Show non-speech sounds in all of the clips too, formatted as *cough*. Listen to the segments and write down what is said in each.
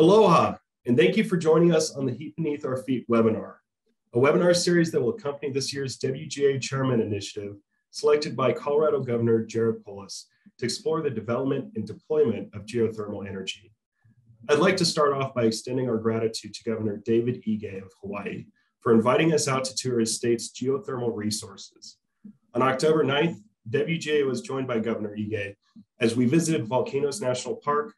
Aloha, and thank you for joining us on the Heat Beneath Our Feet webinar, a webinar series that will accompany this year's WGA Chairman Initiative selected by Colorado Governor Jared Polis to explore the development and deployment of geothermal energy. I'd like to start off by extending our gratitude to Governor David Ige of Hawaii for inviting us out to tour his state's geothermal resources. On October 9th, WGA was joined by Governor Ige as we visited Volcanoes National Park,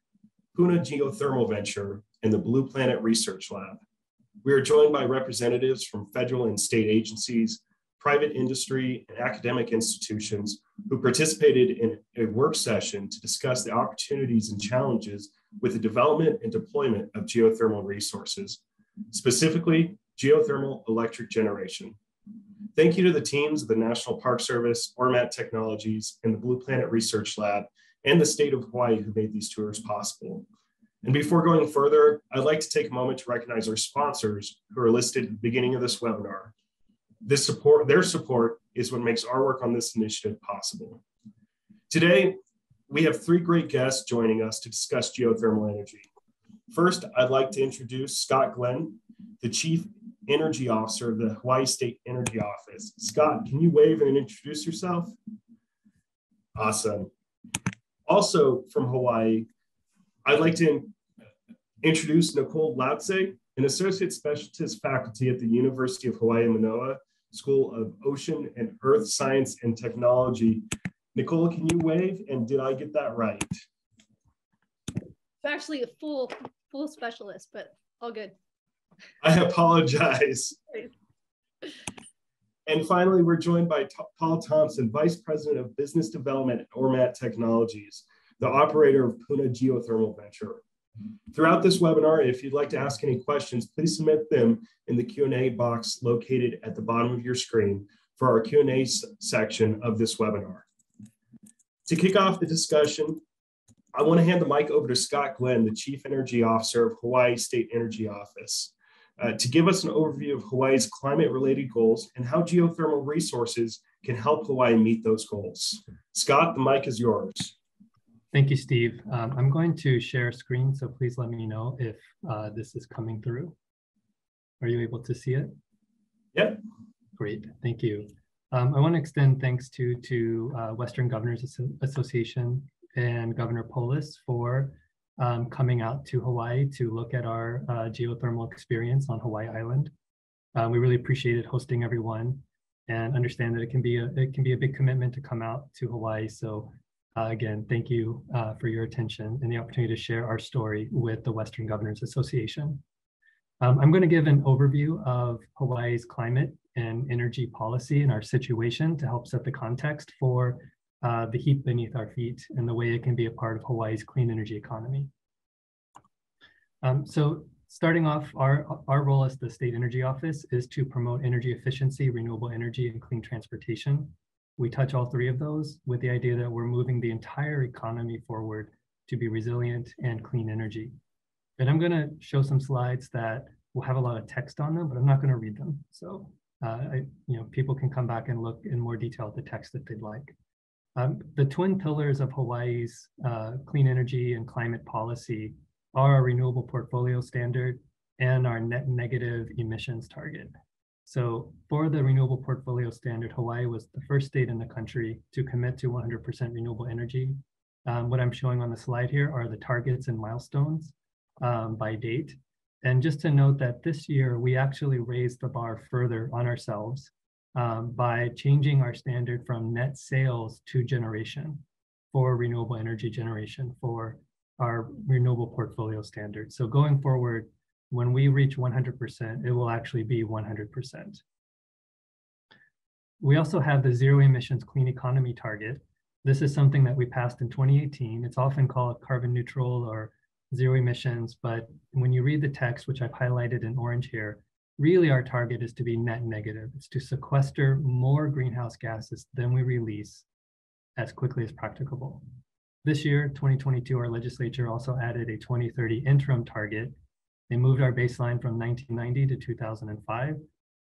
Puna Geothermal Venture, and the Blue Planet Research Lab. We are joined by representatives from federal and state agencies, private industry, and academic institutions who participated in a work session to discuss the opportunities and challenges with the development and deployment of geothermal resources, specifically geothermal electric generation. Thank you to the teams of the National Park Service, Ormat Technologies, and the Blue Planet Research Lab, and the state of Hawaii who made these tours possible. And before going further, I'd like to take a moment to recognize our sponsors who are listed at the beginning of this webinar. This support, their support is what makes our work on this initiative possible. Today, we have three great guests joining us to discuss geothermal energy. First, I'd like to introduce Scott Glenn, the Chief Energy Officer of the Hawaii State Energy Office. Scott, can you wave and introduce yourself? Awesome. Also from Hawaii, I'd like to introduce Nicole Lautze, an Associate Specialist Faculty at the University of Hawaii Manoa School of Ocean and Earth Science and Technology. Nicole, can you wave? And did I get that right? It's actually a full full specialist, but all good. I apologize. And finally, we're joined by Paul Thompson, Vice President of Business Development at Ormat Technologies, the operator of Puna Geothermal Venture. Throughout this webinar, if you'd like to ask any questions, please submit them in the Q&A box located at the bottom of your screen for our Q&A section of this webinar. To kick off the discussion, I want to hand the mic over to Scott Glenn, the Chief Energy Officer of Hawaii State Energy Office, uh, to give us an overview of Hawaii's climate-related goals and how geothermal resources can help Hawaii meet those goals. Scott, the mic is yours. Thank you, Steve. Um, I'm going to share a screen, so please let me know if uh, this is coming through. Are you able to see it? Yep. Great, thank you. Um, I want to extend thanks to, to uh, Western Governors Association and Governor Polis for um, coming out to Hawaii to look at our uh, geothermal experience on Hawaii Island. Um, we really appreciated hosting everyone and understand that it can be a, it can be a big commitment to come out to Hawaii. So uh, again, thank you uh, for your attention and the opportunity to share our story with the Western Governors Association. Um, I'm going to give an overview of Hawaii's climate and energy policy and our situation to help set the context for uh, the heat beneath our feet and the way it can be a part of Hawaii's clean energy economy. Um, so starting off, our, our role as the State Energy Office is to promote energy efficiency, renewable energy, and clean transportation we touch all three of those with the idea that we're moving the entire economy forward to be resilient and clean energy. And I'm gonna show some slides that will have a lot of text on them, but I'm not gonna read them. So uh, I, you know, people can come back and look in more detail at the text if they'd like. Um, the twin pillars of Hawaii's uh, clean energy and climate policy are our renewable portfolio standard and our net negative emissions target. So for the renewable portfolio standard, Hawaii was the first state in the country to commit to 100% renewable energy. Um, what I'm showing on the slide here are the targets and milestones um, by date. And just to note that this year, we actually raised the bar further on ourselves um, by changing our standard from net sales to generation for renewable energy generation for our renewable portfolio standard. So going forward, when we reach 100%, it will actually be 100%. We also have the zero emissions clean economy target. This is something that we passed in 2018. It's often called carbon neutral or zero emissions, but when you read the text, which I've highlighted in orange here, really our target is to be net negative. It's to sequester more greenhouse gases than we release as quickly as practicable. This year, 2022, our legislature also added a 2030 interim target they moved our baseline from 1990 to 2005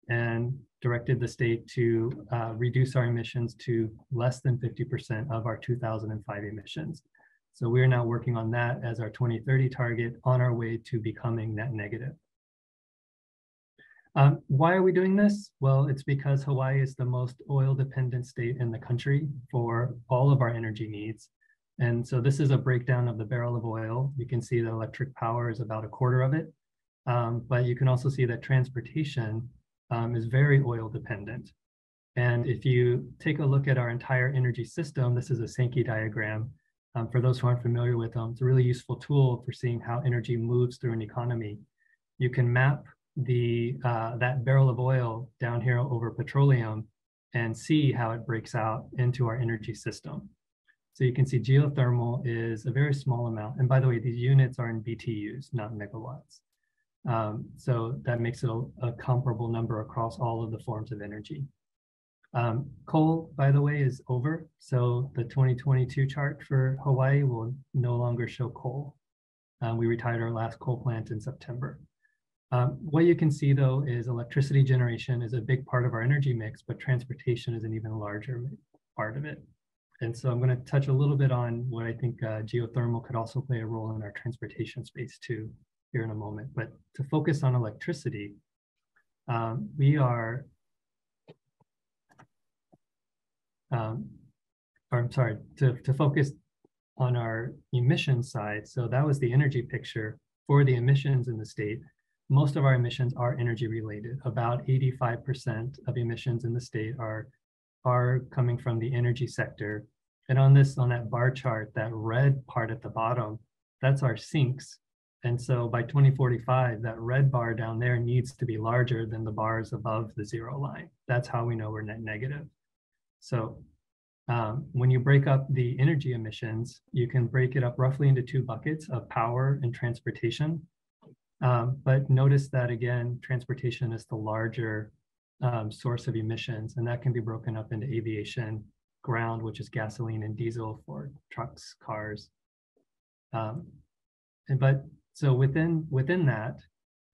and directed the state to uh, reduce our emissions to less than 50% of our 2005 emissions. So we're now working on that as our 2030 target on our way to becoming net negative. Um, why are we doing this? Well, it's because Hawaii is the most oil dependent state in the country for all of our energy needs. And so this is a breakdown of the barrel of oil. You can see that electric power is about a quarter of it. Um, but you can also see that transportation um, is very oil dependent. And if you take a look at our entire energy system, this is a Sankey diagram. Um, for those who aren't familiar with them, it's a really useful tool for seeing how energy moves through an economy. You can map the uh, that barrel of oil down here over petroleum and see how it breaks out into our energy system. So you can see geothermal is a very small amount. And by the way, these units are in BTUs, not megawatts. Um, so that makes it a, a, comparable number across all of the forms of energy. Um, coal, by the way, is over. So the 2022 chart for Hawaii will no longer show coal. Um, we retired our last coal plant in September. Um, what you can see though is electricity generation is a big part of our energy mix, but transportation is an even larger part of it. And so I'm going to touch a little bit on what I think uh, geothermal could also play a role in our transportation space too here in a moment. But to focus on electricity, um, we are, um, or I'm sorry, to, to focus on our emission side. So that was the energy picture for the emissions in the state. Most of our emissions are energy related. About 85% of emissions in the state are, are coming from the energy sector. And on this, on that bar chart, that red part at the bottom, that's our sinks and so by 2045, that red bar down there needs to be larger than the bars above the zero line. That's how we know we're net negative. So um, when you break up the energy emissions, you can break it up roughly into two buckets of power and transportation. Um, but notice that again, transportation is the larger um, source of emissions, and that can be broken up into aviation, ground, which is gasoline and diesel for trucks, cars. Um, and, but so within within that,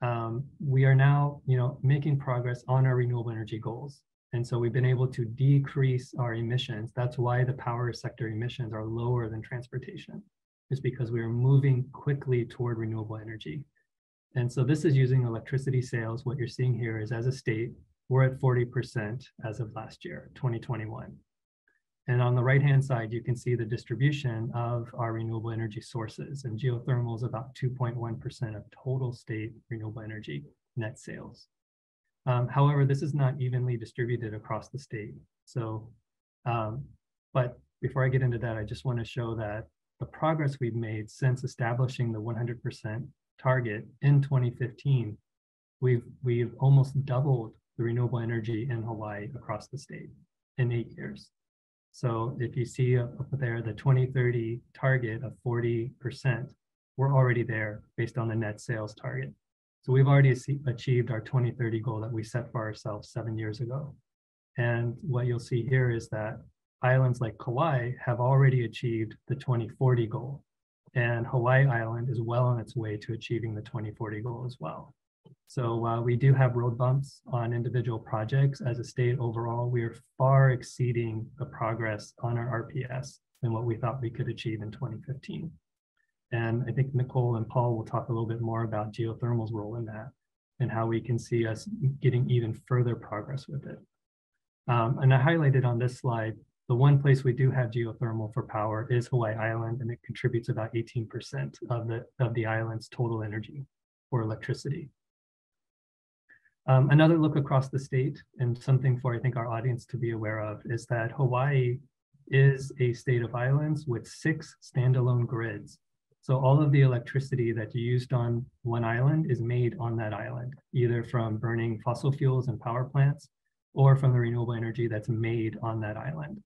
um, we are now you know making progress on our renewable energy goals. And so we've been able to decrease our emissions. That's why the power sector emissions are lower than transportation, is because we are moving quickly toward renewable energy. And so this is using electricity sales. What you're seeing here is as a state, we're at 40% as of last year, 2021. And on the right-hand side, you can see the distribution of our renewable energy sources. And geothermal is about 2.1% of total state renewable energy net sales. Um, however, this is not evenly distributed across the state. So, um, but before I get into that, I just want to show that the progress we've made since establishing the 100% target in 2015, we've, we've almost doubled the renewable energy in Hawaii across the state in eight years. So if you see up there the 2030 target of 40%, we're already there based on the net sales target. So we've already achieved our 2030 goal that we set for ourselves seven years ago. And what you'll see here is that islands like Kauai have already achieved the 2040 goal. And Hawaii Island is well on its way to achieving the 2040 goal as well. So while we do have road bumps on individual projects as a state overall, we are far exceeding the progress on our RPS than what we thought we could achieve in 2015. And I think Nicole and Paul will talk a little bit more about geothermal's role in that and how we can see us getting even further progress with it. Um, and I highlighted on this slide, the one place we do have geothermal for power is Hawaii Island, and it contributes about 18% of the, of the island's total energy for electricity. Um, another look across the state and something for I think our audience to be aware of is that Hawaii is a state of islands with six standalone grids. So all of the electricity that's used on one island is made on that island, either from burning fossil fuels and power plants or from the renewable energy that's made on that island.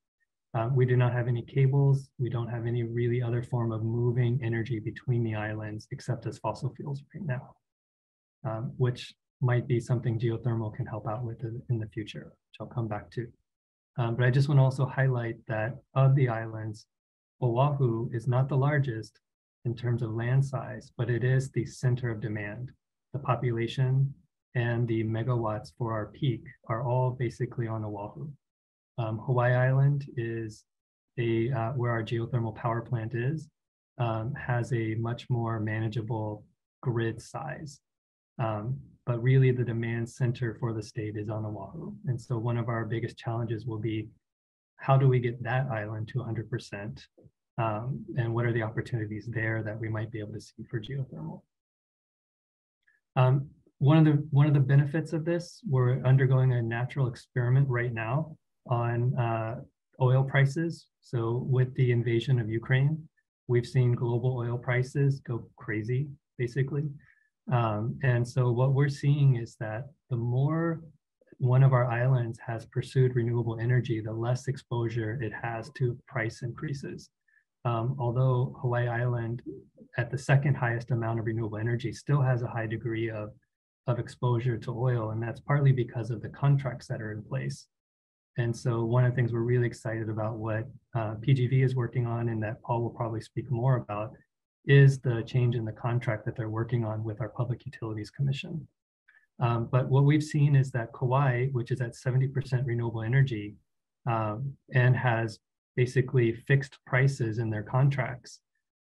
Um, we do not have any cables. We don't have any really other form of moving energy between the islands except as fossil fuels right now, um, which might be something geothermal can help out with in the future, which I'll come back to. Um, but I just want to also highlight that of the islands, Oahu is not the largest in terms of land size, but it is the center of demand. The population and the megawatts for our peak are all basically on Oahu. Um, Hawaii Island is a uh, where our geothermal power plant is, um, has a much more manageable grid size. Um, but really the demand center for the state is on Oahu. And so one of our biggest challenges will be how do we get that island to 100%? Um, and what are the opportunities there that we might be able to see for geothermal? Um, one of the one of the benefits of this, we're undergoing a natural experiment right now on uh, oil prices. So with the invasion of Ukraine, we've seen global oil prices go crazy, basically. Um, and so what we're seeing is that the more one of our islands has pursued renewable energy, the less exposure it has to price increases. Um, although Hawaii Island, at the second highest amount of renewable energy, still has a high degree of, of exposure to oil, and that's partly because of the contracts that are in place. And so one of the things we're really excited about what uh, PGV is working on and that Paul will probably speak more about is the change in the contract that they're working on with our Public Utilities Commission. Um, but what we've seen is that Kauai, which is at 70% renewable energy um, and has basically fixed prices in their contracts,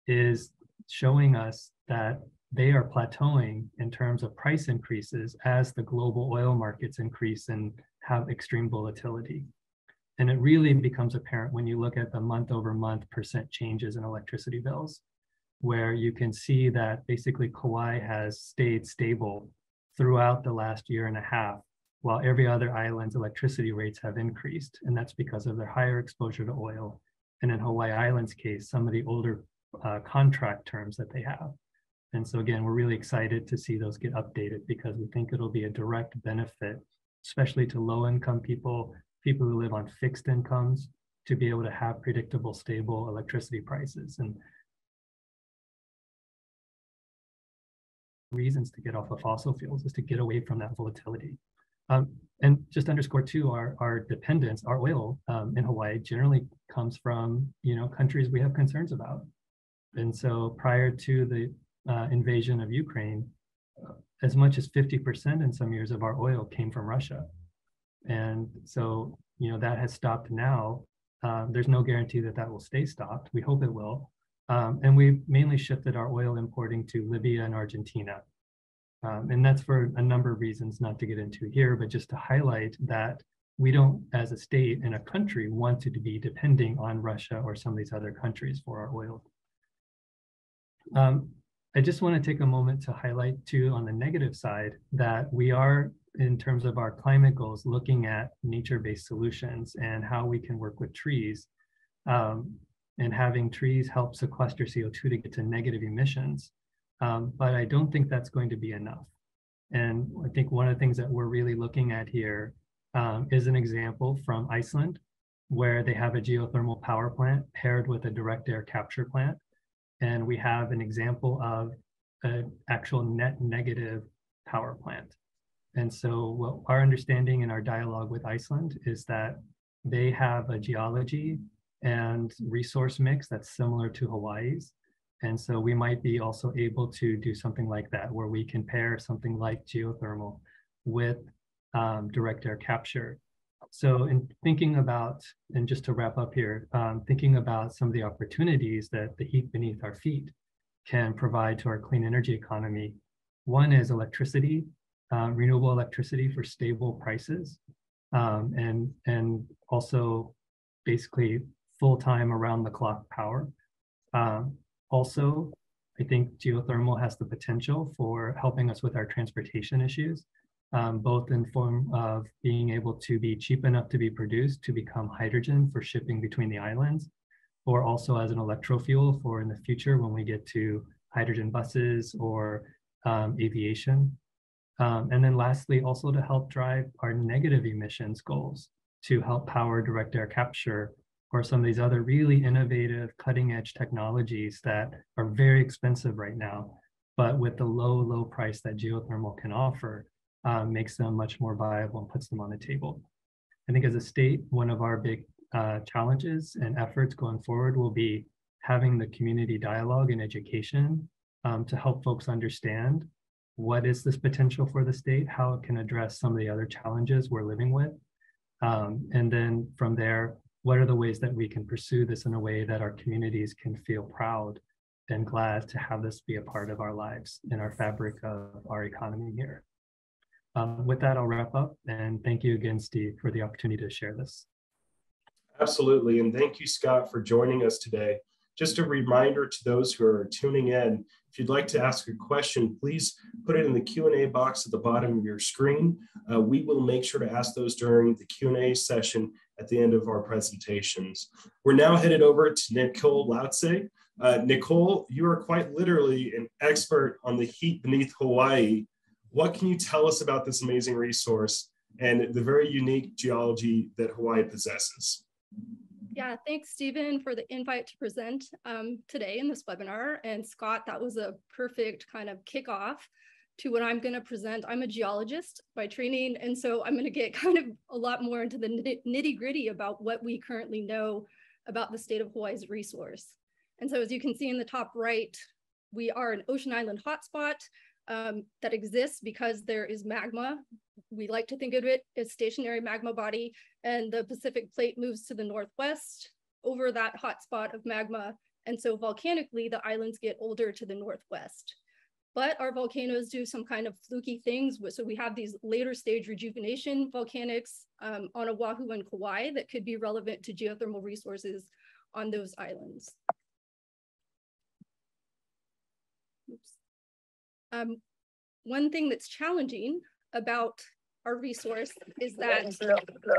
is showing us that they are plateauing in terms of price increases as the global oil markets increase and have extreme volatility. And it really becomes apparent when you look at the month over month percent changes in electricity bills where you can see that basically Kauai has stayed stable throughout the last year and a half, while every other island's electricity rates have increased. And that's because of their higher exposure to oil. And in Hawaii Island's case, some of the older uh, contract terms that they have. And so again, we're really excited to see those get updated because we think it'll be a direct benefit, especially to low income people, people who live on fixed incomes, to be able to have predictable, stable electricity prices. And reasons to get off of fossil fuels is to get away from that volatility. Um, and just underscore too, our, our dependence, our oil um, in Hawaii generally comes from, you know, countries we have concerns about. And so prior to the uh, invasion of Ukraine, as much as 50% in some years of our oil came from Russia. And so, you know, that has stopped now. Uh, there's no guarantee that that will stay stopped. We hope it will. Um, and we've mainly shifted our oil importing to Libya and Argentina. Um, and that's for a number of reasons, not to get into here, but just to highlight that we don't, as a state and a country, want to be depending on Russia or some of these other countries for our oil. Um, I just want to take a moment to highlight too on the negative side that we are in terms of our climate goals looking at nature-based solutions and how we can work with trees. Um, and having trees help sequester CO2 to get to negative emissions. Um, but I don't think that's going to be enough. And I think one of the things that we're really looking at here um, is an example from Iceland, where they have a geothermal power plant paired with a direct air capture plant. And we have an example of an actual net negative power plant. And so what our understanding in our dialogue with Iceland is that they have a geology and resource mix that's similar to Hawaii's. And so we might be also able to do something like that, where we can pair something like geothermal with um, direct air capture. So in thinking about, and just to wrap up here, um, thinking about some of the opportunities that the heat beneath our feet can provide to our clean energy economy. One is electricity, um, renewable electricity for stable prices, um, and, and also basically full-time around-the-clock power. Um, also, I think geothermal has the potential for helping us with our transportation issues, um, both in form of being able to be cheap enough to be produced to become hydrogen for shipping between the islands, or also as an electrofuel for in the future when we get to hydrogen buses or um, aviation. Um, and then lastly, also to help drive our negative emissions goals to help power direct air capture or some of these other really innovative cutting edge technologies that are very expensive right now, but with the low, low price that geothermal can offer, um, makes them much more viable and puts them on the table. I think as a state, one of our big uh, challenges and efforts going forward will be having the community dialogue and education um, to help folks understand what is this potential for the state, how it can address some of the other challenges we're living with. Um, and then from there, what are the ways that we can pursue this in a way that our communities can feel proud and glad to have this be a part of our lives and our fabric of our economy here. Um, with that, I'll wrap up and thank you again, Steve, for the opportunity to share this. Absolutely. And thank you, Scott, for joining us today. Just a reminder to those who are tuning in, if you'd like to ask a question, please put it in the Q&A box at the bottom of your screen. Uh, we will make sure to ask those during the Q&A session at the end of our presentations. We're now headed over to Nicole Lautze. Uh, Nicole, you are quite literally an expert on the heat beneath Hawaii. What can you tell us about this amazing resource and the very unique geology that Hawaii possesses? Yeah, thanks, Stephen, for the invite to present um, today in this webinar. And Scott, that was a perfect kind of kickoff to what I'm going to present. I'm a geologist by training, and so I'm going to get *laughs* kind of a lot more into the nitty gritty about what we currently know about the state of Hawaii's resource. And so as you can see in the top right, we are an ocean island hotspot um, that exists because there is magma. We like to think of it as stationary magma body and the Pacific plate moves to the northwest over that hotspot of magma. And so volcanically, the islands get older to the northwest. But our volcanoes do some kind of fluky things. So we have these later stage rejuvenation volcanics um, on Oahu and Kauai that could be relevant to geothermal resources on those islands. Oops. Um, one thing that's challenging about our resource is that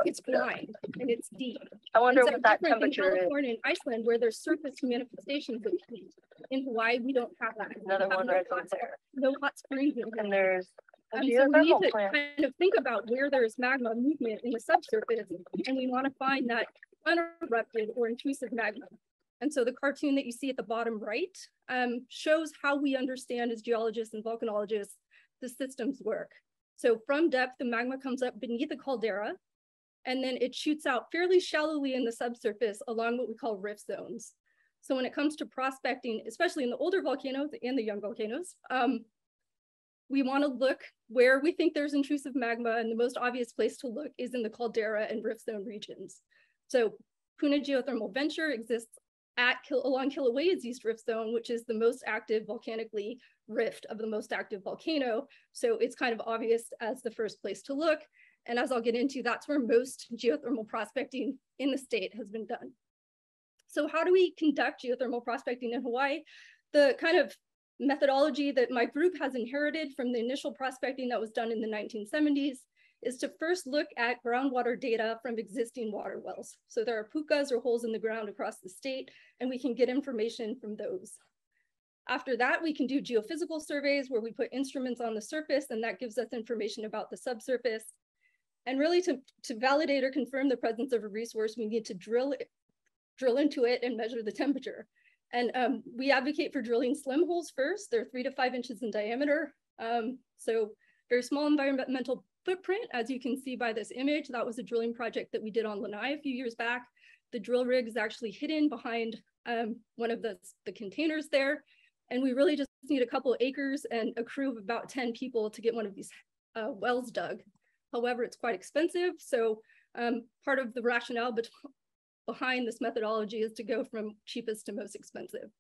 it's blind and it's deep. I wonder what that temperature in California is. and Iceland, where there's surface manifestations of heat. In Hawaii, we don't have that. Another one no right there. No hot springs. And there's a um, so we need to plant. kind of think about where there's magma movement in the subsurface, and we want to find that uninterrupted or intrusive magma. And so the cartoon that you see at the bottom right um, shows how we understand as geologists and volcanologists the systems work. So from depth, the magma comes up beneath the caldera, and then it shoots out fairly shallowly in the subsurface along what we call rift zones. So when it comes to prospecting, especially in the older volcanoes and the young volcanoes, um, we want to look where we think there's intrusive magma, and the most obvious place to look is in the caldera and rift zone regions. So Puna Geothermal Venture exists at along Kilauea's East Rift Zone, which is the most active volcanically rift of the most active volcano. So it's kind of obvious as the first place to look. And as I'll get into, that's where most geothermal prospecting in the state has been done. So how do we conduct geothermal prospecting in Hawaii? The kind of methodology that my group has inherited from the initial prospecting that was done in the 1970s is to first look at groundwater data from existing water wells. So there are pukas or holes in the ground across the state, and we can get information from those. After that, we can do geophysical surveys where we put instruments on the surface, and that gives us information about the subsurface. And really to, to validate or confirm the presence of a resource, we need to drill, drill into it and measure the temperature. And um, we advocate for drilling slim holes first. They're three to five inches in diameter. Um, so very small environmental footprint, as you can see by this image. That was a drilling project that we did on Lanai a few years back. The drill rig is actually hidden behind um, one of the, the containers there. And we really just need a couple of acres and a crew of about 10 people to get one of these uh, wells dug. However, it's quite expensive. So um, part of the rationale behind this methodology is to go from cheapest to most expensive.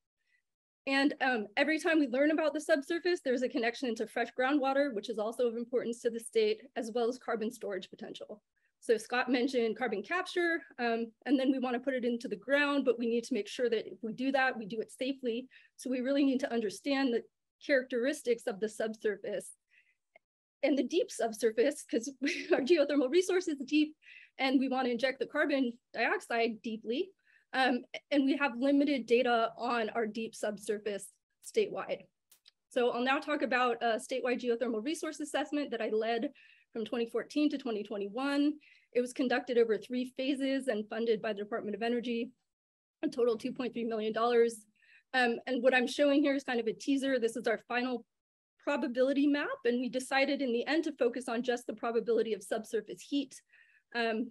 And um, every time we learn about the subsurface, there's a connection into fresh groundwater, which is also of importance to the state, as well as carbon storage potential. So Scott mentioned carbon capture, um, and then we want to put it into the ground, but we need to make sure that if we do that, we do it safely. So we really need to understand the characteristics of the subsurface and the deep subsurface, because *laughs* our geothermal resource is deep, and we want to inject the carbon dioxide deeply. Um, and we have limited data on our deep subsurface statewide. So I'll now talk about a statewide geothermal resource assessment that I led from 2014 to 2021. It was conducted over three phases and funded by the Department of Energy, a total $2.3 million. Um, and what I'm showing here is kind of a teaser. This is our final probability map. And we decided in the end to focus on just the probability of subsurface heat. Um,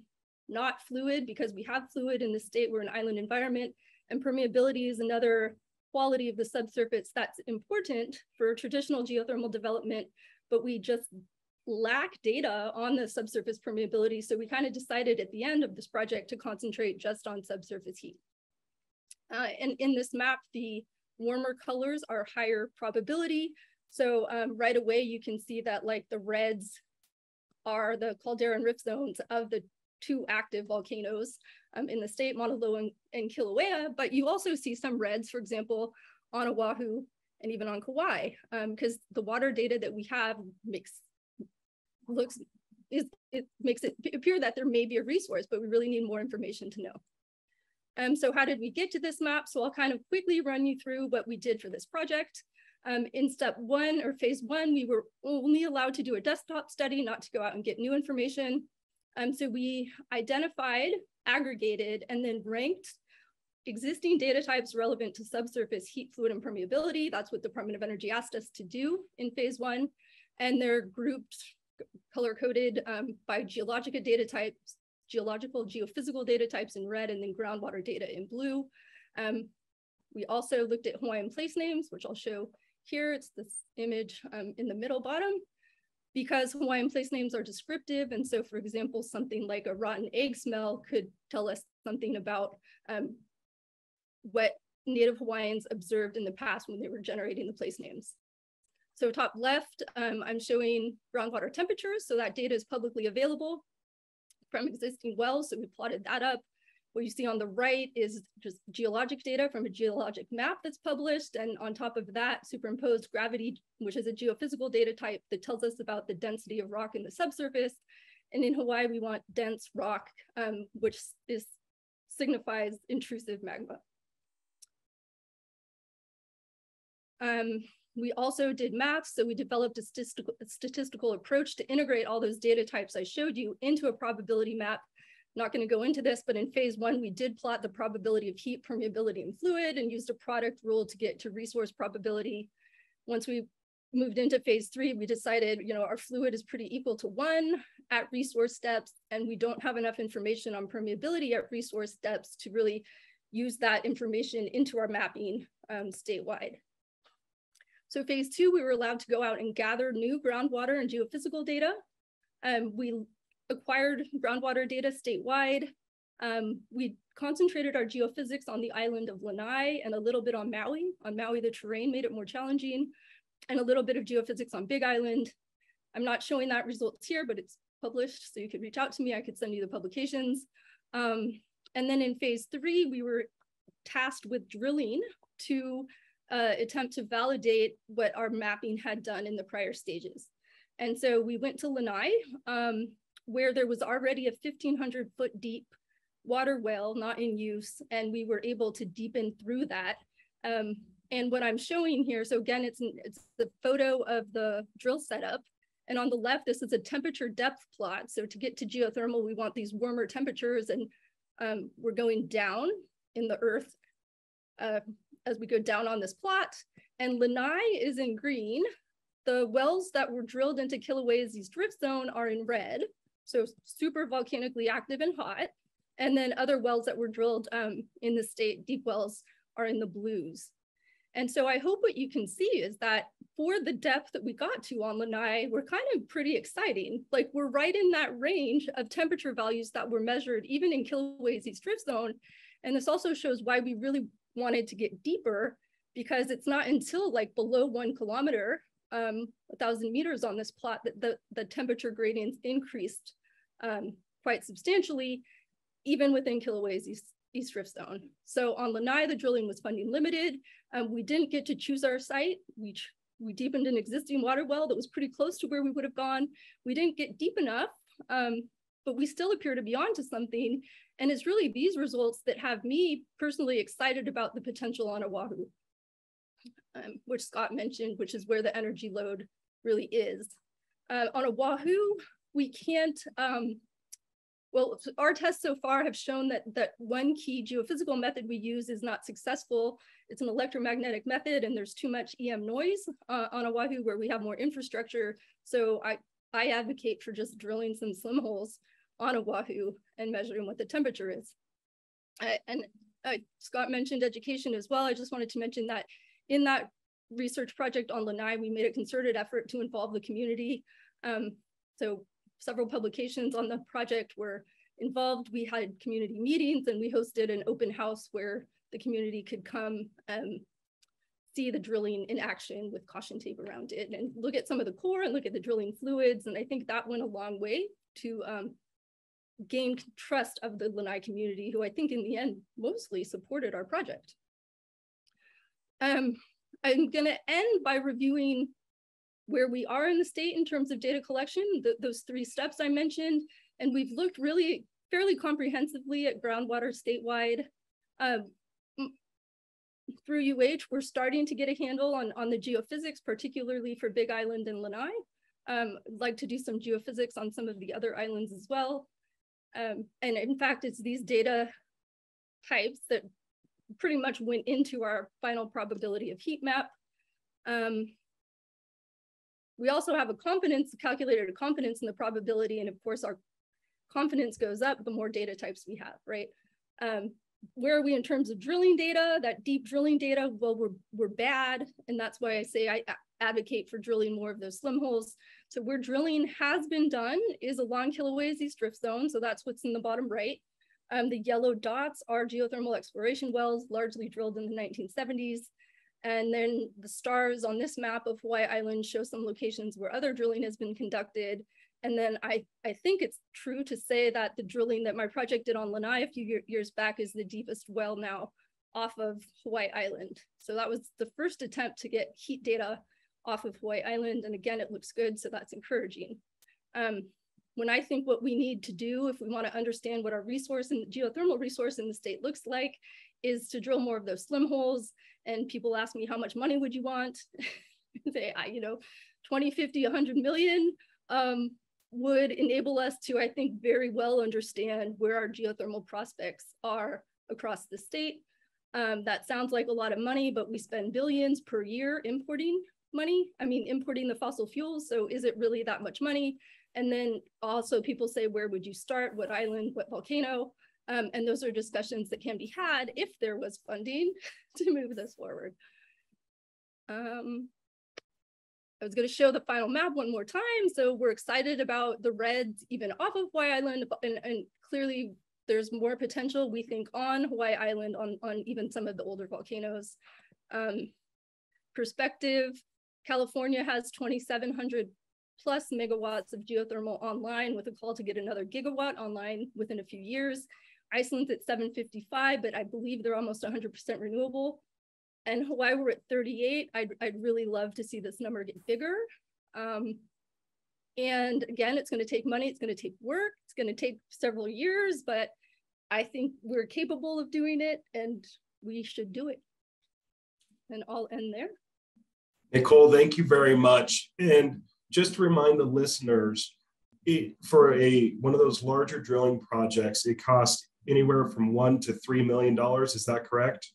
not fluid because we have fluid in the state, we're an island environment, and permeability is another quality of the subsurface that's important for traditional geothermal development, but we just lack data on the subsurface permeability. So we kind of decided at the end of this project to concentrate just on subsurface heat. Uh, and in this map, the warmer colors are higher probability. So um, right away, you can see that like the reds are the caldera and rift zones of the two active volcanoes um, in the state, Mauna Loa and, and Kilauea, but you also see some reds, for example, on Oahu and even on Kauai, because um, the water data that we have makes looks is it makes it appear that there may be a resource, but we really need more information to know. Um, so how did we get to this map? So I'll kind of quickly run you through what we did for this project. Um, in step one or phase one, we were only allowed to do a desktop study, not to go out and get new information. Um, so we identified, aggregated, and then ranked existing data types relevant to subsurface heat fluid and permeability. That's what the Department of Energy asked us to do in phase one. And they're grouped, color coded um, by geological data types, geological, geophysical data types in red, and then groundwater data in blue. Um, we also looked at Hawaiian place names, which I'll show here. It's this image um, in the middle bottom because Hawaiian place names are descriptive. And so for example, something like a rotten egg smell could tell us something about um, what Native Hawaiians observed in the past when they were generating the place names. So top left, um, I'm showing groundwater temperatures. So that data is publicly available from existing wells. So we plotted that up. What you see on the right is just geologic data from a geologic map that's published. And on top of that, superimposed gravity, which is a geophysical data type that tells us about the density of rock in the subsurface. And in Hawaii, we want dense rock, um, which is signifies intrusive magma. Um, we also did maps, so we developed a statistical approach to integrate all those data types I showed you into a probability map. Not going to go into this, but in phase one, we did plot the probability of heat, permeability, and fluid and used a product rule to get to resource probability. Once we moved into phase three, we decided, you know, our fluid is pretty equal to one at resource steps, and we don't have enough information on permeability at resource depths to really use that information into our mapping um, statewide. So phase two, we were allowed to go out and gather new groundwater and geophysical data. Um, we acquired groundwater data statewide. Um, we concentrated our geophysics on the island of Lanai and a little bit on Maui. On Maui, the terrain made it more challenging and a little bit of geophysics on Big Island. I'm not showing that results here, but it's published. So you could reach out to me. I could send you the publications. Um, and then in phase three, we were tasked with drilling to uh, attempt to validate what our mapping had done in the prior stages. And so we went to Lanai, um, where there was already a 1500 foot deep water well not in use, and we were able to deepen through that. Um, and what I'm showing here, so again, it's, it's the photo of the drill setup. And on the left, this is a temperature depth plot. So to get to geothermal, we want these warmer temperatures and um, we're going down in the earth uh, as we go down on this plot. And Lanai is in green. The wells that were drilled into Kilauea's East rift zone are in red. So super volcanically active and hot. And then other wells that were drilled um, in the state, deep wells, are in the blues. And so I hope what you can see is that for the depth that we got to on Lanai, we're kind of pretty exciting. Like we're right in that range of temperature values that were measured even in Kilauea's rift zone. And this also shows why we really wanted to get deeper because it's not until like below one kilometer, um, a thousand meters on this plot that the, the temperature gradients increased um, quite substantially, even within Kilauea's East, East Rift Zone. So on Lanai, the drilling was funding limited. Um, we didn't get to choose our site. We, we deepened an existing water well that was pretty close to where we would have gone. We didn't get deep enough, um, but we still appear to be onto something. And it's really these results that have me personally excited about the potential on Oahu, um, which Scott mentioned, which is where the energy load really is. Uh, on Oahu, we can't, um, well, our tests so far have shown that, that one key geophysical method we use is not successful. It's an electromagnetic method and there's too much EM noise uh, on Oahu where we have more infrastructure. So I, I advocate for just drilling some slim holes on Oahu and measuring what the temperature is. Uh, and uh, Scott mentioned education as well. I just wanted to mention that in that research project on Lanai, we made a concerted effort to involve the community. Um, so several publications on the project were involved. We had community meetings and we hosted an open house where the community could come um, see the drilling in action with caution tape around it and look at some of the core and look at the drilling fluids. And I think that went a long way to um, gain trust of the Lanai community, who I think in the end mostly supported our project. Um, I'm gonna end by reviewing where we are in the state in terms of data collection, those three steps I mentioned, and we've looked really fairly comprehensively at groundwater statewide. Um, through UH, we're starting to get a handle on, on the geophysics, particularly for Big Island and Lanai. Um, I'd like to do some geophysics on some of the other islands as well. Um, and in fact, it's these data types that pretty much went into our final probability of heat map. Um, we also have a confidence, calculated a confidence in the probability. And of course, our confidence goes up the more data types we have, right? Um, where are we in terms of drilling data, that deep drilling data? Well, we're, we're bad. And that's why I say I advocate for drilling more of those slim holes. So where drilling has been done is along Kilauea's East rift zone. So that's what's in the bottom right. Um, the yellow dots are geothermal exploration wells, largely drilled in the 1970s. And then the stars on this map of Hawaii Island show some locations where other drilling has been conducted. And then I, I think it's true to say that the drilling that my project did on Lanai a few year, years back is the deepest well now off of Hawaii Island. So that was the first attempt to get heat data off of Hawaii Island. And again, it looks good, so that's encouraging. Um, when I think what we need to do if we want to understand what our resource and geothermal resource in the state looks like is to drill more of those slim holes. And people ask me, how much money would you want? *laughs* Say, I, you know, 20, 50, 100 million. Um, would enable us to, I think, very well understand where our geothermal prospects are across the state. Um, that sounds like a lot of money, but we spend billions per year importing money. I mean, importing the fossil fuels. So is it really that much money? And then also people say, where would you start? What island, what volcano? Um, and those are discussions that can be had if there was funding *laughs* to move this forward. Um, I was going to show the final map one more time. So we're excited about the reds even off of Hawaii Island and, and clearly there's more potential we think on Hawaii Island on, on even some of the older volcanoes. Um, perspective, California has 2,700 plus megawatts of geothermal online with a call to get another gigawatt online within a few years. Iceland's at 755, but I believe they're almost 100% renewable and Hawaii we're at 38. I'd, I'd really love to see this number get bigger. Um, and again, it's going to take money, it's going to take work, it's going to take several years, but I think we're capable of doing it and we should do it. And I'll end there. Nicole, thank you very much. And just to remind the listeners, it, for a one of those larger drilling projects, it costs anywhere from one to three million dollars. Is that correct?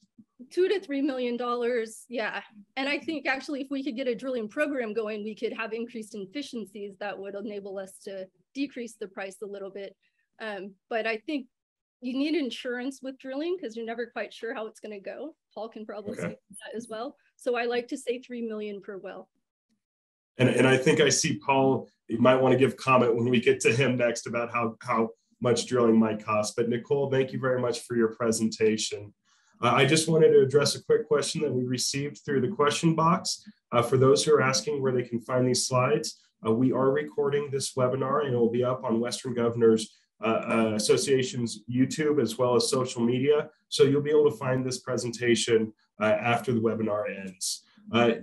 two to three million dollars yeah and i think actually if we could get a drilling program going we could have increased efficiencies that would enable us to decrease the price a little bit um, but i think you need insurance with drilling because you're never quite sure how it's going to go paul can probably okay. say that as well so i like to say three million per well and, and i think i see paul you might want to give comment when we get to him next about how how much drilling might cost but nicole thank you very much for your presentation uh, I just wanted to address a quick question that we received through the question box. Uh, for those who are asking where they can find these slides, uh, we are recording this webinar and it will be up on Western Governors uh, uh, Association's YouTube as well as social media. So you'll be able to find this presentation uh, after the webinar ends.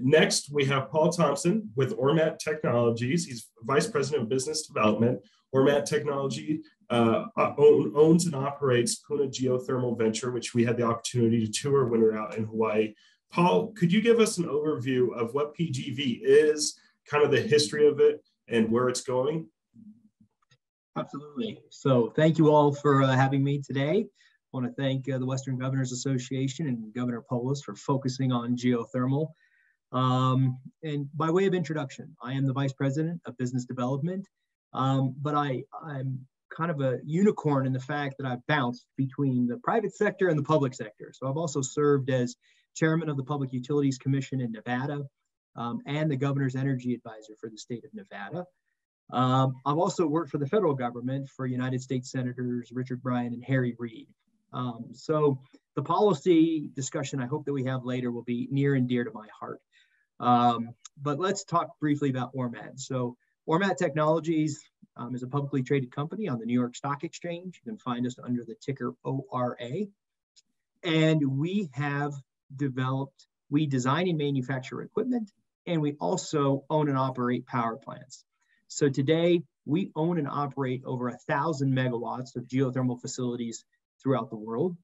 next, we have Paul Thompson with Ormat Technologies. He's Vice President of Business Development. Ormat Technology uh, own, owns and operates Puna Geothermal Venture, which we had the opportunity to tour when we were out in Hawaii. Paul, could you give us an overview of what PGV is, kind of the history of it, and where it's going? Absolutely. So, thank you all for uh, having me today. I want to thank uh, the Western Governors Association and Governor Polis for focusing on geothermal. Um, and by way of introduction, I am the Vice President of Business Development, um, but I, I'm kind of a unicorn in the fact that I've bounced between the private sector and the public sector. So I've also served as chairman of the Public Utilities Commission in Nevada um, and the governor's energy advisor for the state of Nevada. Um, I've also worked for the federal government for United States Senators Richard Bryan and Harry Reid. Um, so the policy discussion I hope that we have later will be near and dear to my heart. Um, but let's talk briefly about Ormat. So Ormat Technologies um, is a publicly traded company on the New York Stock Exchange. You can find us under the ticker ORA. And we have developed, we design and manufacture equipment, and we also own and operate power plants. So today, we own and operate over a thousand megawatts of geothermal facilities throughout the world.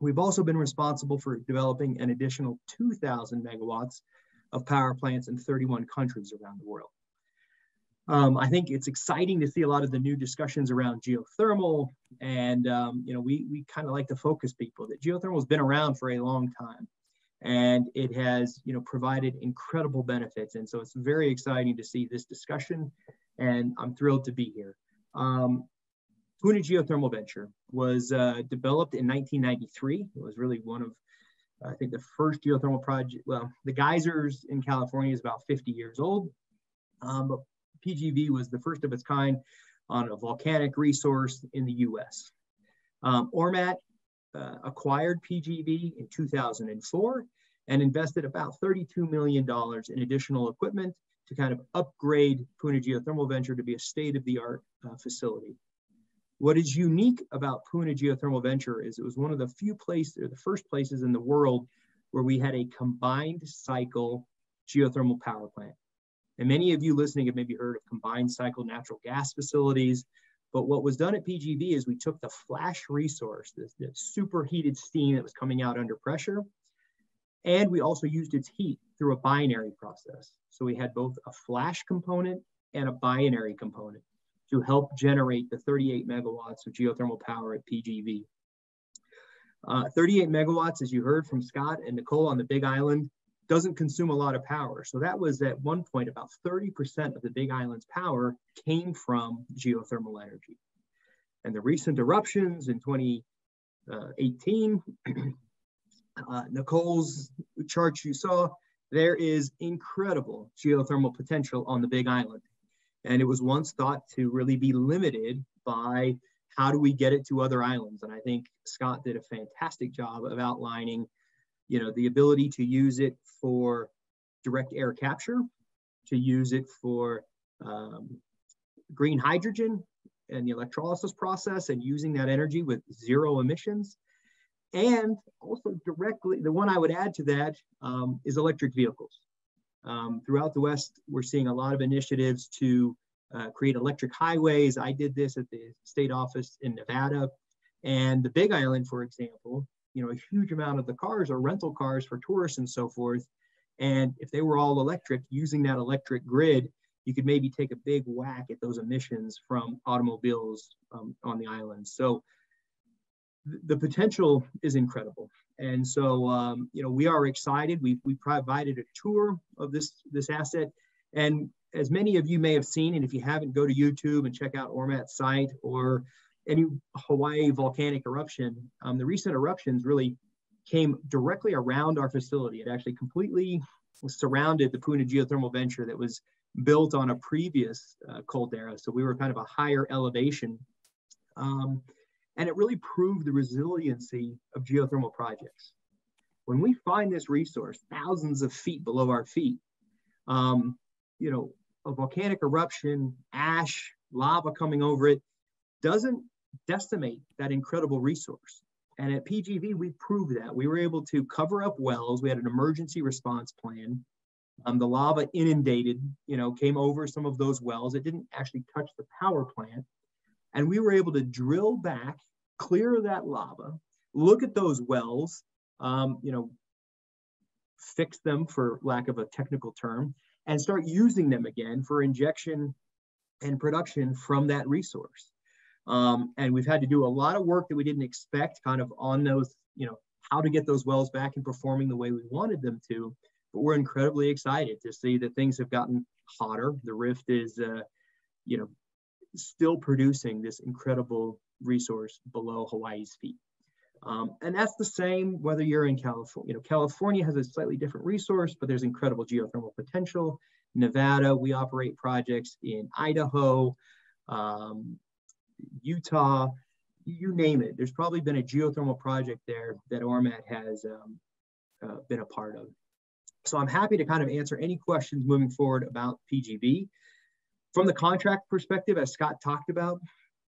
We've also been responsible for developing an additional 2,000 megawatts of power plants in 31 countries around the world. Um, I think it's exciting to see a lot of the new discussions around geothermal. And, um, you know, we, we kind of like to focus people that geothermal has been around for a long time and it has, you know, provided incredible benefits. And so it's very exciting to see this discussion and I'm thrilled to be here. Um, Geothermal Venture was uh, developed in 1993. It was really one of, I think, the first geothermal project. Well, the geysers in California is about 50 years old, um, but PGV was the first of its kind on a volcanic resource in the US. Um, Ormat uh, acquired PGV in 2004 and invested about $32 million in additional equipment to kind of upgrade Puna Geothermal Venture to be a state-of-the-art uh, facility. What is unique about Puna Geothermal Venture is it was one of the few places, or the first places in the world where we had a combined cycle geothermal power plant. And many of you listening have maybe heard of combined cycle natural gas facilities. But what was done at PGV is we took the flash resource, the, superheated steam that was coming out under pressure, and we also used its heat through a binary process. So we had both a flash component and a binary component to help generate the 38 megawatts of geothermal power at PGV. Uh, 38 megawatts, as you heard from Scott and Nicole on the Big Island, doesn't consume a lot of power. So that was at one point about 30% of the Big Island's power came from geothermal energy. And the recent eruptions in 2018, *clears throat* uh, Nicole's chart you saw, there is incredible geothermal potential on the Big Island. And it was once thought to really be limited by how do we get it to other islands? And I think Scott did a fantastic job of outlining you know, the ability to use it for direct air capture, to use it for um, green hydrogen and the electrolysis process and using that energy with zero emissions. And also directly, the one I would add to that um, is electric vehicles. Um, throughout the West, we're seeing a lot of initiatives to uh, create electric highways. I did this at the state office in Nevada. And the Big Island, for example, you know, a huge amount of the cars are rental cars for tourists and so forth. And if they were all electric, using that electric grid, you could maybe take a big whack at those emissions from automobiles um, on the island. So th the potential is incredible. And so, um, you know, we are excited. We, we provided a tour of this, this asset. And as many of you may have seen, and if you haven't, go to YouTube and check out Ormat's site or any Hawaii volcanic eruption, um, the recent eruptions really came directly around our facility. It actually completely surrounded the Puna geothermal venture that was built on a previous uh, caldera. So we were kind of a higher elevation. Um, and it really proved the resiliency of geothermal projects. When we find this resource thousands of feet below our feet, um, you know, a volcanic eruption, ash, lava coming over it, doesn't decimate that incredible resource. And at PGV, we proved that. We were able to cover up wells. We had an emergency response plan. Um, the lava inundated, you know, came over some of those wells. It didn't actually touch the power plant. And we were able to drill back, clear that lava, look at those wells, um, you know, fix them for lack of a technical term, and start using them again for injection and production from that resource. Um, and we've had to do a lot of work that we didn't expect kind of on those, you know, how to get those wells back and performing the way we wanted them to. But we're incredibly excited to see that things have gotten hotter. The rift is, uh, you know, still producing this incredible resource below Hawaii's feet. Um, and that's the same whether you're in California. You know, California has a slightly different resource, but there's incredible geothermal potential. Nevada, we operate projects in Idaho, um, Utah, you name it. There's probably been a geothermal project there that ORMAT has um, uh, been a part of. So I'm happy to kind of answer any questions moving forward about PGV. From the contract perspective, as Scott talked about,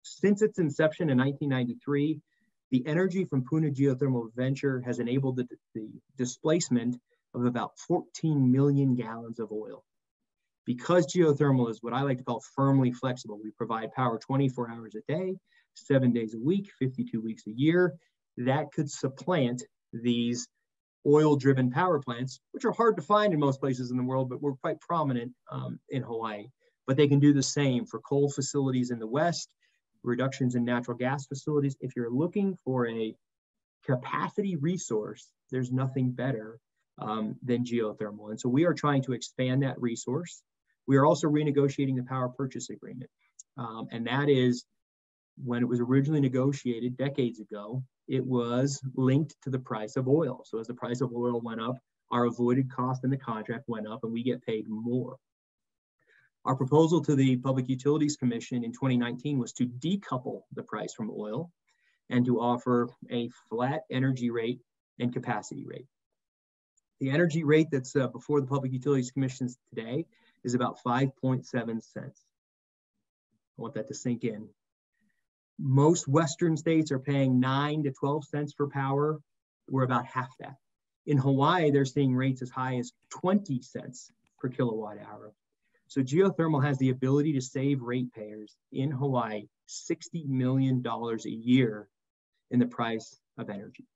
since its inception in 1993, the energy from Puna Geothermal Venture has enabled the, the displacement of about 14 million gallons of oil. Because geothermal is what I like to call firmly flexible, we provide power 24 hours a day, seven days a week, 52 weeks a year. That could supplant these oil driven power plants, which are hard to find in most places in the world, but we're quite prominent um, in Hawaii. But they can do the same for coal facilities in the West, reductions in natural gas facilities. If you're looking for a capacity resource, there's nothing better um, than geothermal. And so we are trying to expand that resource. We are also renegotiating the power purchase agreement. Um, and that is when it was originally negotiated decades ago, it was linked to the price of oil. So as the price of oil went up, our avoided cost in the contract went up and we get paid more. Our proposal to the Public Utilities Commission in 2019 was to decouple the price from oil and to offer a flat energy rate and capacity rate. The energy rate that's uh, before the Public Utilities Commission today is about 5.7 cents. I want that to sink in. Most Western states are paying 9 to 12 cents for power. We're about half that. In Hawaii, they're seeing rates as high as 20 cents per kilowatt hour. So geothermal has the ability to save ratepayers in Hawaii $60 million a year in the price of energy.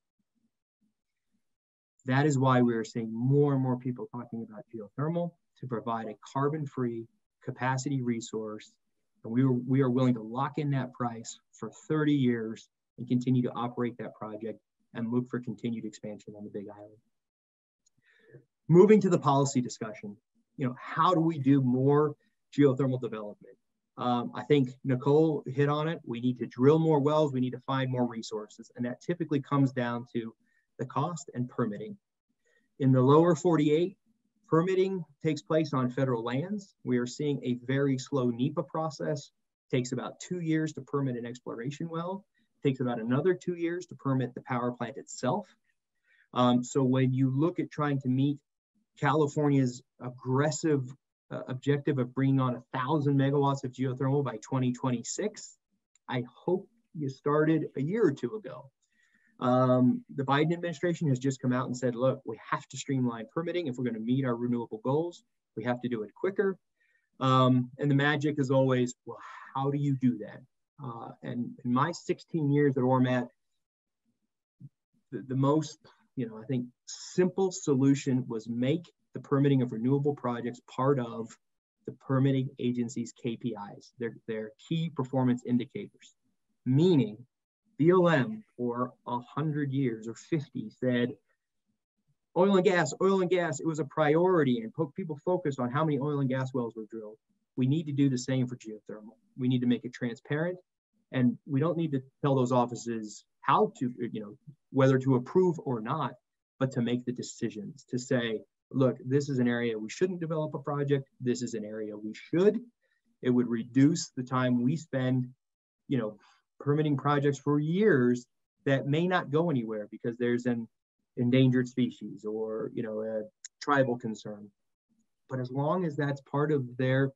That is why we are seeing more and more people talking about geothermal to provide a carbon-free capacity resource. And we are, we are willing to lock in that price for 30 years and continue to operate that project and look for continued expansion on the Big Island. Moving to the policy discussion, you know, how do we do more geothermal development? Um, I think Nicole hit on it. We need to drill more wells. We need to find more resources. And that typically comes down to the cost and permitting. In the lower 48, permitting takes place on federal lands. We are seeing a very slow NEPA process. It takes about two years to permit an exploration well. It takes about another two years to permit the power plant itself. Um, so when you look at trying to meet California's aggressive uh, objective of bringing on a thousand megawatts of geothermal by 2026, I hope you started a year or two ago. Um, the Biden administration has just come out and said, look, we have to streamline permitting if we're going to meet our renewable goals. We have to do it quicker. Um, and the magic is always, well, how do you do that? Uh, and in my 16 years at ORMAT, the, the most, you know, I think simple solution was make the permitting of renewable projects part of the permitting agency's KPIs, their, their key performance indicators, meaning BLM for 100 years or 50 said oil and gas, oil and gas, it was a priority and people focused on how many oil and gas wells were drilled. We need to do the same for geothermal. We need to make it transparent and we don't need to tell those offices how to, you know, whether to approve or not, but to make the decisions to say, look, this is an area we shouldn't develop a project. This is an area we should. It would reduce the time we spend, you know, permitting projects for years that may not go anywhere because there's an endangered species or you know a tribal concern. But as long as that's part of their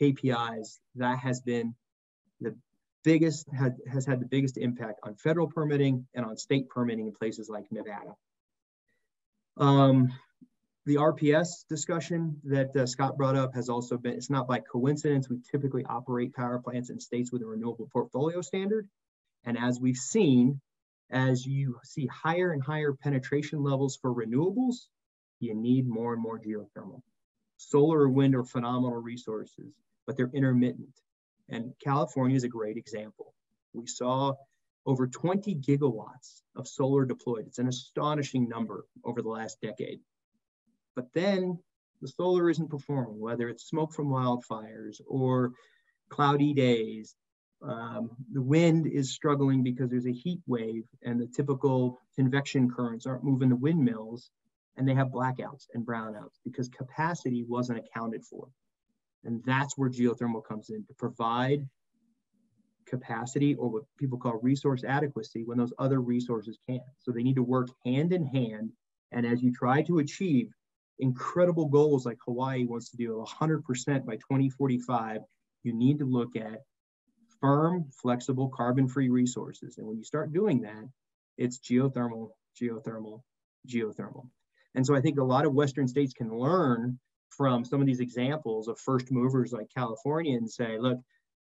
kpis that has been the biggest has, has had the biggest impact on federal permitting and on state permitting in places like nevada. Um, the rps discussion that uh, scott brought up has also been it's not by coincidence we typically operate power plants in states with a renewable portfolio standard and as we've seen as you see higher and higher penetration levels for renewables, you need more and more geothermal. Solar or wind are phenomenal resources, but they're intermittent. And California is a great example. We saw over 20 gigawatts of solar deployed. It's an astonishing number over the last decade. But then the solar isn't performing, whether it's smoke from wildfires or cloudy days um, the wind is struggling because there's a heat wave and the typical convection currents aren't moving the windmills and they have blackouts and brownouts because capacity wasn't accounted for. And that's where geothermal comes in to provide capacity or what people call resource adequacy when those other resources can't. So they need to work hand in hand. And as you try to achieve incredible goals like Hawaii wants to do 100% by 2045, you need to look at firm, flexible, carbon-free resources. And when you start doing that, it's geothermal, geothermal, geothermal. And so I think a lot of Western states can learn from some of these examples of first movers like California and say, look,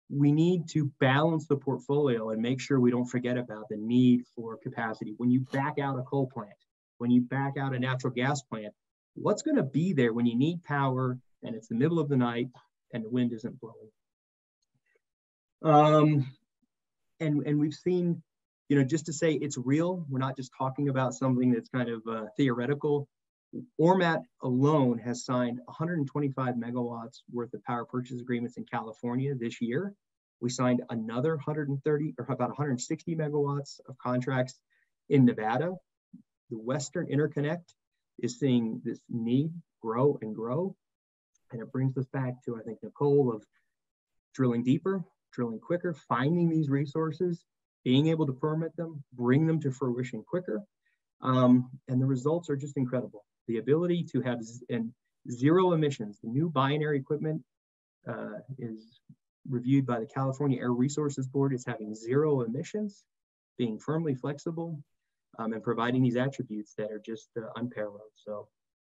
we need to balance the portfolio and make sure we don't forget about the need for capacity. When you back out a coal plant, when you back out a natural gas plant, what's going to be there when you need power and it's the middle of the night and the wind isn't blowing? Um, and, and we've seen, you know, just to say it's real, we're not just talking about something that's kind of uh, theoretical. Ormat alone has signed 125 megawatts worth of power purchase agreements in California this year. We signed another 130 or about 160 megawatts of contracts in Nevada. The Western Interconnect is seeing this need grow and grow. And it brings us back to, I think, Nicole of drilling deeper, drilling quicker, finding these resources, being able to permit them, bring them to fruition quicker. Um, and the results are just incredible the ability to have and zero emissions. The new binary equipment uh, is reviewed by the California Air Resources Board as having zero emissions, being firmly flexible, um, and providing these attributes that are just uh, unparalleled. So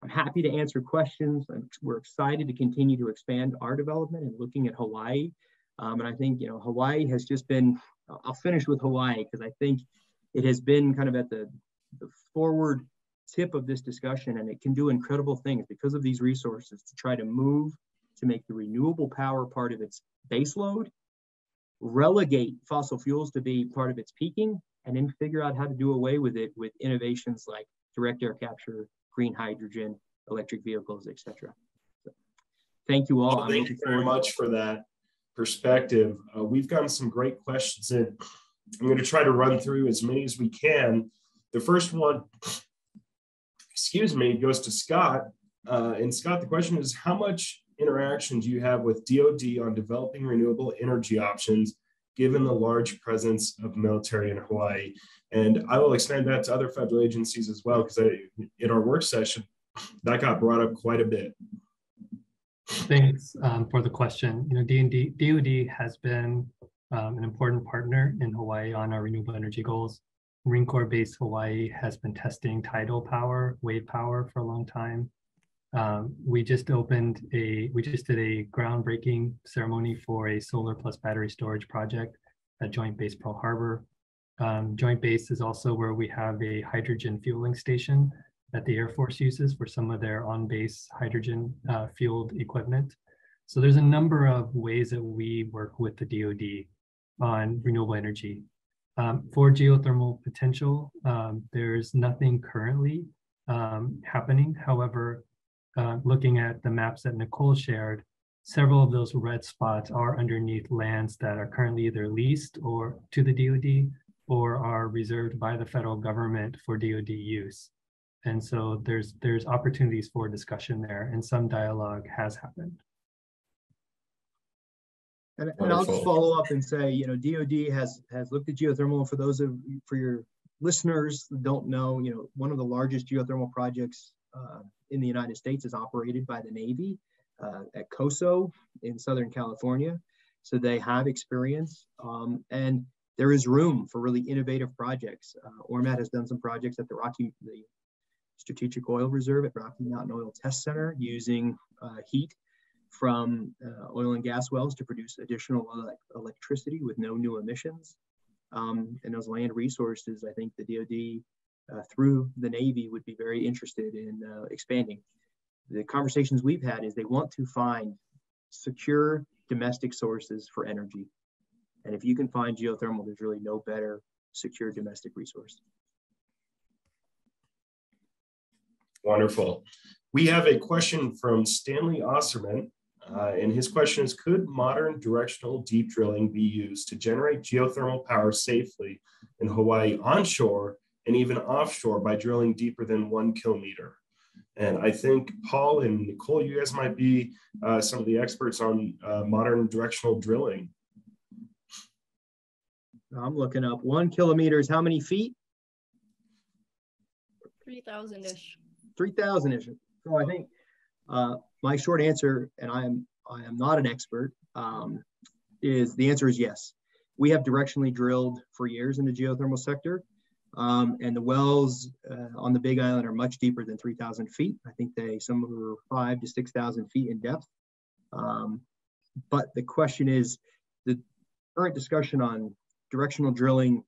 I'm happy to answer questions. I'm, we're excited to continue to expand our development and looking at Hawaii. Um, and I think, you know, Hawaii has just been, I'll finish with Hawaii because I think it has been kind of at the, the forward tip of this discussion and it can do incredible things because of these resources to try to move to make the renewable power part of its baseload, relegate fossil fuels to be part of its peaking, and then figure out how to do away with it with innovations like direct air capture, green hydrogen, electric vehicles, etc. So, thank you all. Well, thank you very much for that perspective. Uh, we've gotten some great questions in. I'm going to try to run through as many as we can. The first one excuse me, goes to Scott. Uh, and Scott, the question is how much interaction do you have with DoD on developing renewable energy options given the large presence of military in Hawaii? And I will expand that to other federal agencies as well, because in our work session, that got brought up quite a bit. Thanks um, for the question. You know, D&D, DoD has been um, an important partner in Hawaii on our renewable energy goals. Marine Corps Base Hawaii has been testing tidal power, wave power for a long time. Um, we just opened a, we just did a groundbreaking ceremony for a solar plus battery storage project at Joint Base Pearl Harbor. Um, Joint Base is also where we have a hydrogen fueling station that the Air Force uses for some of their on-base hydrogen uh, fueled equipment. So there's a number of ways that we work with the DoD on renewable energy. Um, for geothermal potential, um, there's nothing currently um, happening. However, uh, looking at the maps that Nicole shared, several of those red spots are underneath lands that are currently either leased or to the DoD or are reserved by the federal government for DoD use. And so there's there's opportunities for discussion there and some dialogue has happened. And, and, I'll just follow up and say, you know, DoD has has looked at geothermal. For those of for your listeners that don't know, you know, one of the largest geothermal projects in the United States is operated by the Navy uh, at COSO in Southern California. So they have experience, um, and there is room for really innovative projects. Uh, Ormat has done some projects at the Rocky, the Strategic Oil Reserve at Rocky Mountain Oil Test Center using uh, heat from uh, oil and gas wells to produce additional electricity with no new emissions. Um, and those land resources, I think the DoD uh, through the Navy would be very interested in uh, expanding. The conversations we've had is they want to find secure domestic sources for energy. And if you can find geothermal, there's really no better secure domestic resource. Wonderful. We have a question from Stanley Osserman. Uh, and his question is Could modern directional deep drilling be used to generate geothermal power safely in Hawaii onshore and even offshore by drilling deeper than one kilometer? And I think Paul and Nicole, you guys might be uh, some of the experts on uh, modern directional drilling. I'm looking up one kilometers. How many feet? 3,000-ish. 3,000-ish. So I think uh, my short answer, and I am I am not an expert, um, is the answer is yes. We have directionally drilled for years in the geothermal sector, um, and the wells uh, on the Big Island are much deeper than 3,000 feet. I think they some of them are five to 6,000 feet in depth. Um, but the question is, the current discussion on directional drilling,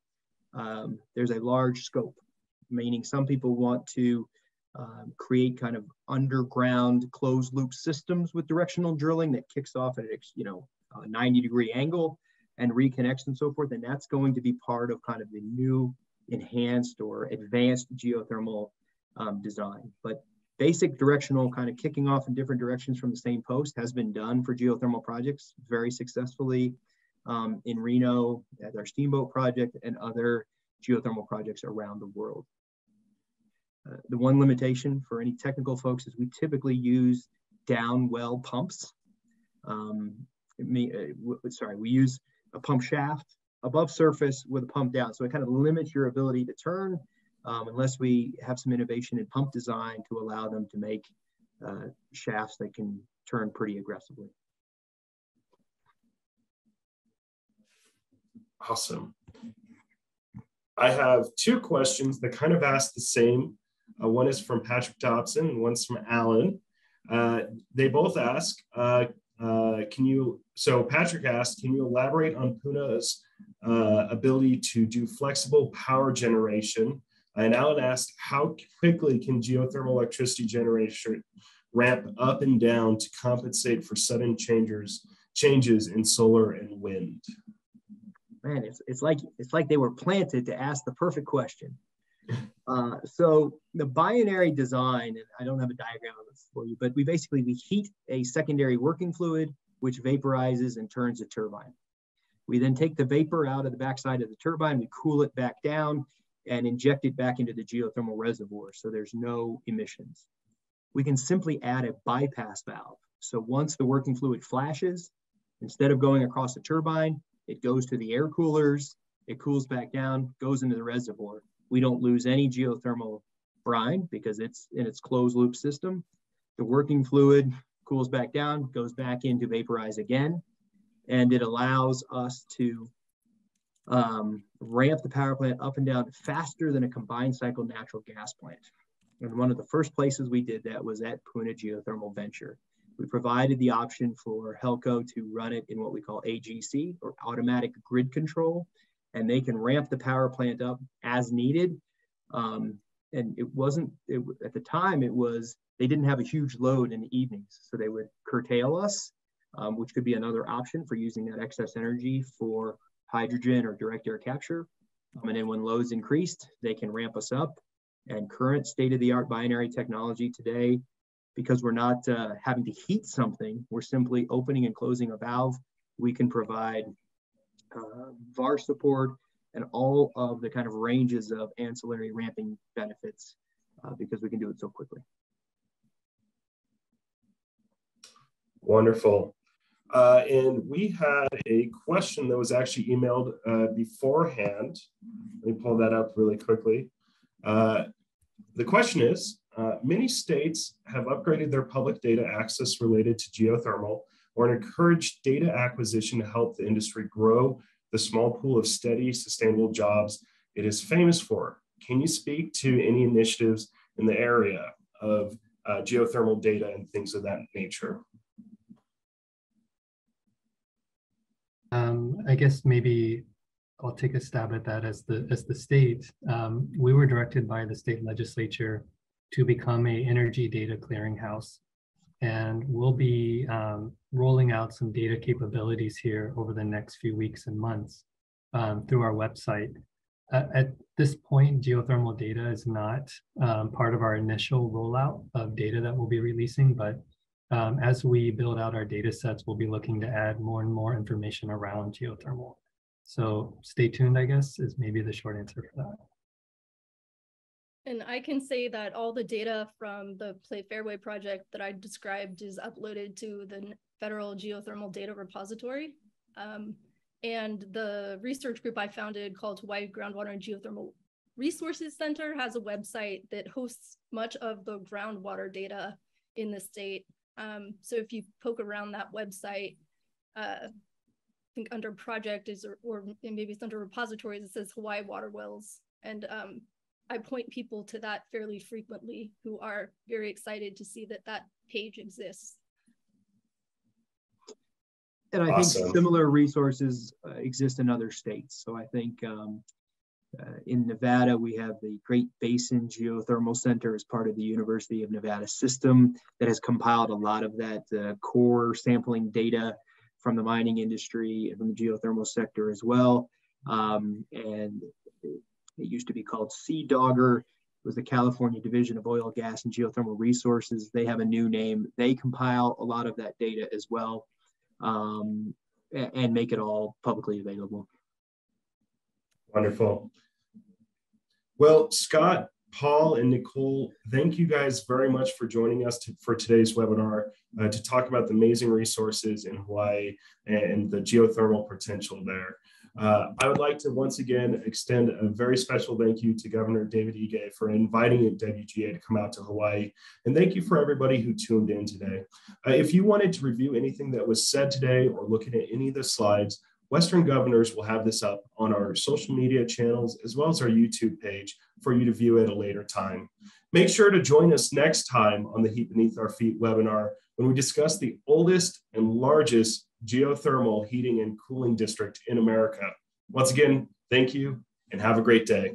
um, there's a large scope, meaning some people want to um, create kind of underground closed loop systems with directional drilling that kicks off at you know a 90 degree angle and reconnects and so forth. And that's going to be part of kind of the new enhanced or advanced geothermal um, design. But basic directional kind of kicking off in different directions from the same post has been done for geothermal projects very successfully um, in Reno at our Steamboat project and other geothermal projects around the world. Uh, the one limitation for any technical folks is we typically use down well pumps. Um, may, uh, sorry, we use a pump shaft above surface with a pump down. So it kind of limits your ability to turn um, unless we have some innovation in pump design to allow them to make uh, shafts that can turn pretty aggressively. Awesome. I have two questions that kind of ask the same uh, one is from Patrick Dobson and one's from Alan. Uh, they both ask, uh, uh, can you, so Patrick asked, can you elaborate on Puna's uh, ability to do flexible power generation? And Alan asked, how quickly can geothermal electricity generation ramp up and down to compensate for sudden changes, changes in solar and wind? Man, it's, it's like it's like they were planted to ask the perfect question. *laughs* Uh, so the binary design, and I don't have a diagram of this for you, but we basically, we heat a secondary working fluid, which vaporizes and turns a turbine. We then take the vapor out of the backside of the turbine, we cool it back down and inject it back into the geothermal reservoir. So there's no emissions. We can simply add a bypass valve. So once the working fluid flashes, instead of going across the turbine, it goes to the air coolers, it cools back down, goes into the reservoir. We don't lose any geothermal brine because it's in its closed loop system. The working fluid cools back down, goes back in to vaporize again, and it allows us to um, ramp the power plant up and down faster than a combined cycle natural gas plant. And one of the first places we did that was at Puna Geothermal Venture. We provided the option for Helco to run it in what we call AGC or automatic grid control and they can ramp the power plant up as needed. Um, and it wasn't, it, at the time, it was, they didn't have a huge load in the evenings. So they would curtail us, um, which could be another option for using that excess energy for hydrogen or direct air capture. Um, and then when loads increased, they can ramp us up. And current state of the art binary technology today, because we're not uh, having to heat something, we're simply opening and closing a valve. We can provide uh, VAR support, and all of the kind of ranges of ancillary ramping benefits uh, because we can do it so quickly. Wonderful. Uh, and we had a question that was actually emailed uh, beforehand. Let me pull that up really quickly. Uh, the question is, uh, many states have upgraded their public data access related to geothermal or encourage data acquisition to help the industry grow the small pool of steady, sustainable jobs it is famous for. Can you speak to any initiatives in the area of uh, geothermal data and things of that nature? Um, I guess maybe I'll take a stab at that as the as the state. Um, we were directed by the state legislature to become a energy data clearinghouse and we'll be um, rolling out some data capabilities here over the next few weeks and months um, through our website. At this point, geothermal data is not um, part of our initial rollout of data that we'll be releasing, but um, as we build out our data sets, we'll be looking to add more and more information around geothermal. So stay tuned, I guess, is maybe the short answer for that. And I can say that all the data from the Play Fairway project that I described is uploaded to the Federal Geothermal Data Repository. Um, and the research group I founded called Hawaii Groundwater and Geothermal Resources Center has a website that hosts much of the groundwater data in the state. Um, so if you poke around that website, uh, I think under project is or, or, maybe it's under repositories, it says Hawaii water wells. And um, I point people to that fairly frequently who are very excited to see that that page exists. And I awesome. think similar resources uh, exist in other states. So I think um, uh, in Nevada, we have the Great Basin Geothermal Center as part of the University of Nevada system that has compiled a lot of that uh, core sampling data from the mining industry and from the geothermal sector as well. Um, and it used to be called Sea Dogger. It was the California Division of Oil, Gas, and Geothermal Resources. They have a new name. They compile a lot of that data as well um, and make it all publicly available. Wonderful. Well, Scott, Paul, and Nicole, thank you guys very much for joining us to, for today's webinar uh, to talk about the amazing resources in Hawaii and the geothermal potential there. Uh, I would like to once again extend a very special thank you to Governor David Ige for inviting WGA to come out to Hawaii. And thank you for everybody who tuned in today. Uh, if you wanted to review anything that was said today or looking at any of the slides, Western Governors will have this up on our social media channels as well as our YouTube page for you to view at a later time. Make sure to join us next time on the Heat Beneath Our Feet webinar when we discuss the oldest and largest geothermal heating and cooling district in America. Once again, thank you and have a great day.